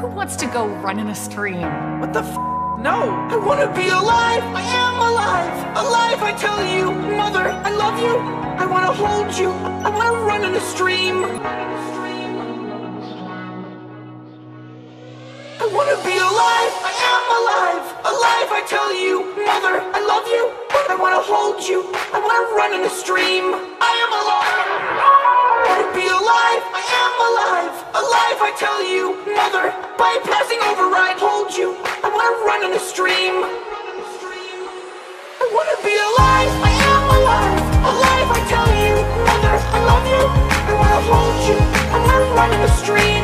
Who wants to go run in a stream? What the f? No! I wanna be alive! I am alive! Alive, I tell you! Mother, I love you! I wanna hold you! I wanna run in a stream! I wanna be alive! I am alive! Alive, I tell you! Mother, I love you! I wanna hold you! I wanna run in a stream! I tell you! Mother, bypassing override, hold you! I wanna run in the stream! I wanna be alive! I am alive! Alive, I tell you! Mother, I love you! I wanna hold you! I wanna run in a stream!